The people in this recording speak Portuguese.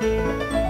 Música